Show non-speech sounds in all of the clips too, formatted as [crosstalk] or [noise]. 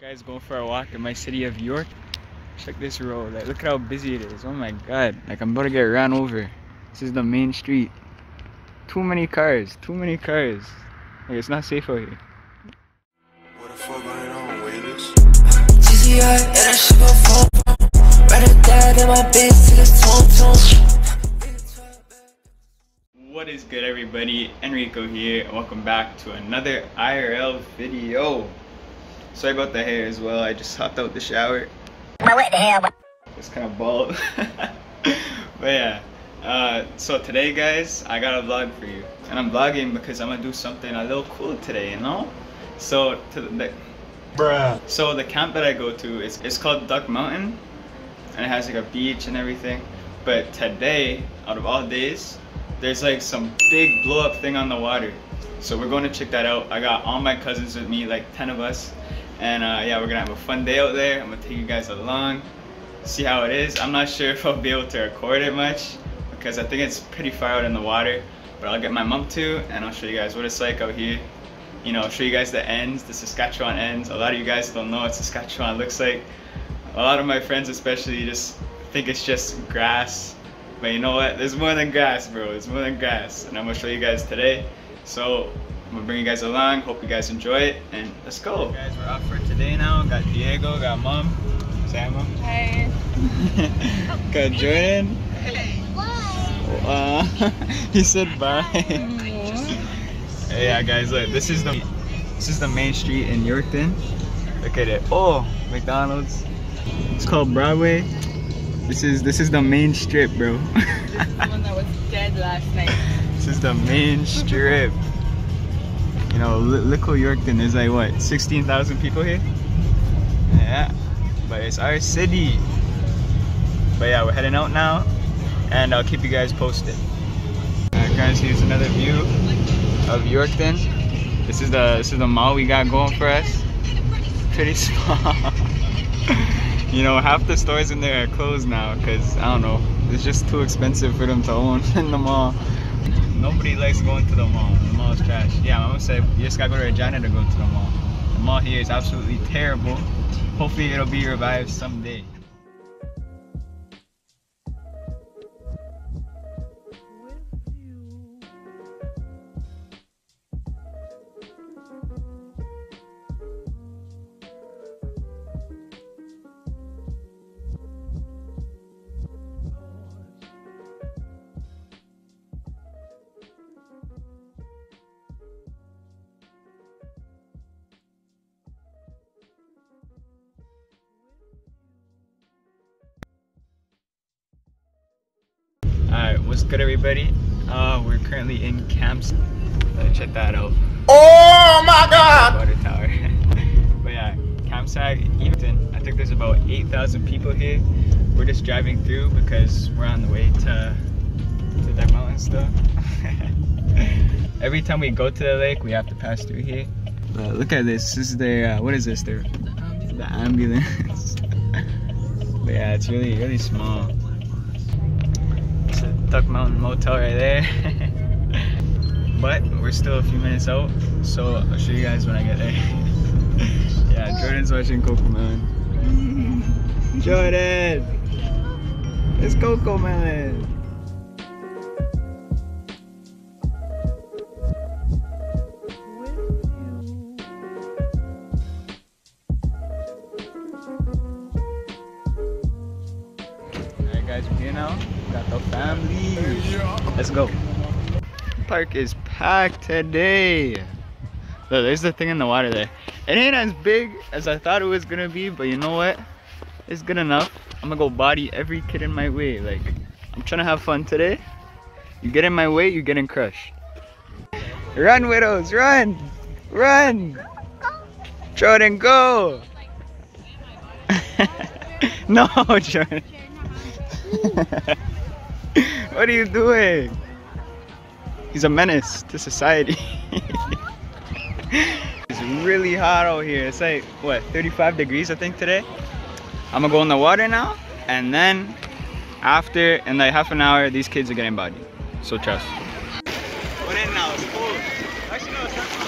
Alright guys, going for a walk in my city of York. Check this road, like look at how busy it is. Oh my god, like I'm about to get ran over. This is the main street. Too many cars, too many cars. Like it's not safe out here. What the fuck going on with this? GGI, and that shit gon' phone. Rather die than my bitch to the tone tone. What is good everybody? Enrico here and welcome back to another IRL video. Sorry about the hair as well, I just hopped out the shower. what the hell? It's kind of bald. [laughs] but yeah, uh, so today guys, I got a vlog for you. And I'm vlogging because I'm gonna do something a little cool today, you know? So, to the, Bruh. so the camp that I go to, is it's called Duck Mountain. And it has like a beach and everything. But today, out of all days, there's like some big blow up thing on the water. So we're going to check that out. I got all my cousins with me, like 10 of us. And uh, yeah, we're gonna have a fun day out there. I'm gonna take you guys along, see how it is. I'm not sure if I'll be able to record it much because I think it's pretty far out in the water. But I'll get my mom to and I'll show you guys what it's like out here. You know, I'll show you guys the ends, the Saskatchewan ends. A lot of you guys don't know what Saskatchewan looks like. A lot of my friends especially just think it's just grass. But you know what? There's more than grass, bro. There's more than grass. And I'm gonna show you guys today. So I'm gonna bring you guys along. Hope you guys enjoy it, and let's go. Guys, we're off for today now. Got Diego, got Mom, Sam, Hey. [laughs] got Jordan. Hey. Uh, [laughs] he said bye. [laughs] Hey, yeah, guys, look. This is the this is the main street in Yorkton. Look at it. Oh, McDonald's. It's called Broadway. This is this is the main strip, bro. This is the one that was dead last night. This is the main strip. You know, Li- Little Yorkton is like what, 16,000 people here? Yeah, but it's our city. But yeah, we're heading out now, and I'll keep you guys posted. Alright, guys, here's another view of Yorkton. This is the this is the mall we got going for us. Pretty [laughs] small. you know, half the stores in there are closed now because I don't know, it's just too expensive for them to own [laughs] in the mall. Nobody likes going to the mall. The mall is trash. Yeah, I'm gonna say you just gotta go to Regina to go to the mall. The mall here is absolutely terrible. Hopefully it'll be revived someday. What's good everybody? Uh, we're currently in Kamsack. Uh, check that out. Oh my god! Water tower. [laughs] but yeah, campsite Eventon. I think there's about 8,000 people here. We're just driving through because we're on the way to to that mountain stuff. [laughs] Every time we go to the lake, we have to pass through here. But look at this. This is their uh, what is this? Their the ambulance. [laughs] but yeah, it's really really small. Duck Mountain Motel right there. [laughs] but we're still a few minutes out, so I'll show you guys when I get there. [laughs] yeah, Jordan's watching Cocomelon. [laughs] Jordan! It's Cocomelon! Family. Let's go. Park is packed today. Look, there's the thing in the water there. It ain't as big as I thought it was gonna be, but you know what? It's good enough. I'm gonna go body every kid in my way. Like, I'm trying to have fun today. You get in my way, you're getting crushed. Run, widows, run! Run! Jordan, go! [laughs] no, [laughs] Jordan. [laughs] [laughs] what are you doing? He's a menace to society. [laughs] it's really hot out here. It's like, what, 35 degrees, I think, today? I'm gonna go in the water now, and then after, in like half an hour, these kids are getting body. So trust. In now? It's. Actually, no, it's not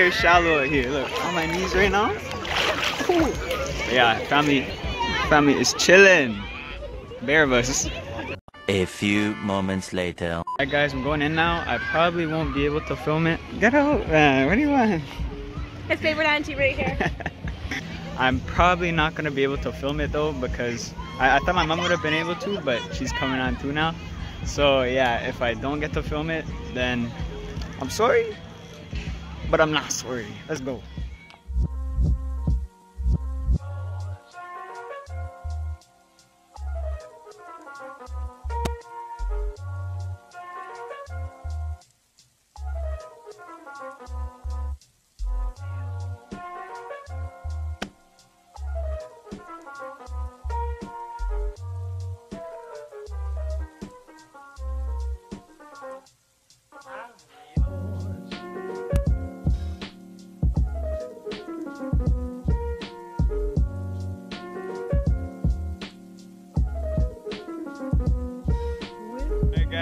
Very shallow here. Look, on my knees right now. Ooh. Yeah, family, family is chilling. Bear of us. A few moments later. Alright guys, I'm going in now. I probably won't be able to film it. Get out, man. What do you want? His favorite auntie right here. [laughs] I'm probably not gonna be able to film it though because I, I thought my mom would have been able to, but she's coming on too now. So yeah, if I don't get to film it, then I'm sorry, but I'm not sorry. Let's go.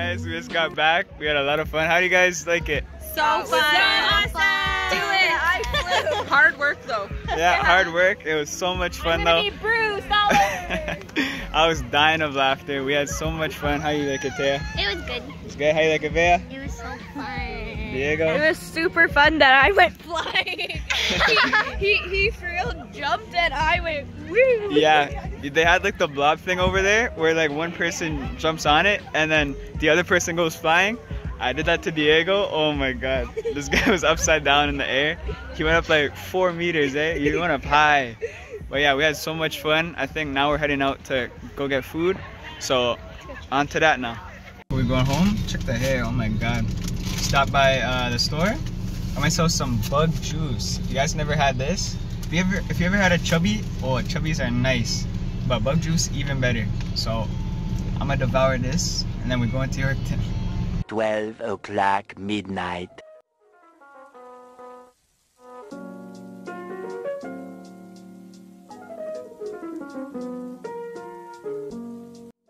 Guys, we just got back. We had a lot of fun. How do you guys like it? So fun. So awesome. Do it. I flew. Hard work though. Yeah, hard work. It was so much fun though. bruised all over. [laughs] I was dying of laughter. We had so much fun. How you like it, Taya? It was good. It's good. How you like it, Bea? It was so fun. Diego? It was super fun that I went flying. [laughs] [laughs] he, he, he for real jumped and I went woo. Yeah, they had like the blob thing over there where like one person jumps on it and then the other person goes flying. I did that to Diego. Oh my god. This guy was upside down in the air. He went up like four meters, eh? He went up high. But yeah, we had so much fun. I think now we're heading out to go get food. So on to that now. We're going home. Check the hair. Oh my god. Stop by uh, the store. I might sell some bug juice. You guys never had this? If you ever if you ever had a chubby, oh chubbies are nice. But bug juice even better. So I'm gonna devour this and then we're going to Yorkton. 12 o'clock midnight.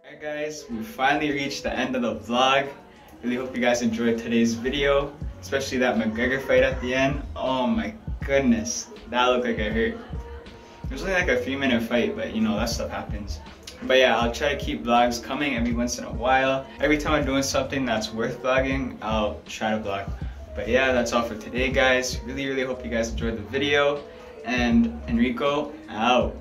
Alright guys, we finally reached the end of the vlog. Really hope you guys enjoyed today's video, especially that McGregor fight at the end. Oh my goodness, that looked like it hurt. It was only like a three minute fight, but you know, that stuff happens. But yeah, I'll try to keep vlogs coming every once in a while. Every time I'm doing something that's worth vlogging, I'll try to vlog. But yeah, that's all for today guys. Really, really hope you guys enjoyed the video. And Enrico, out.